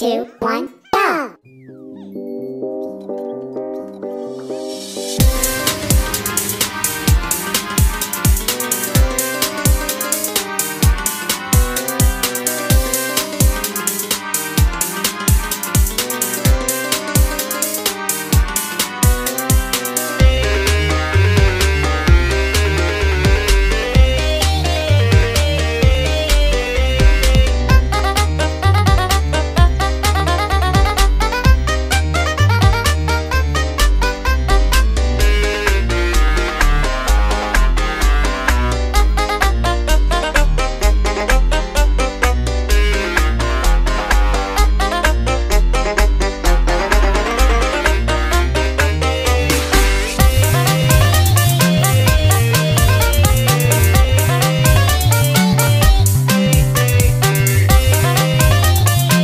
two, one.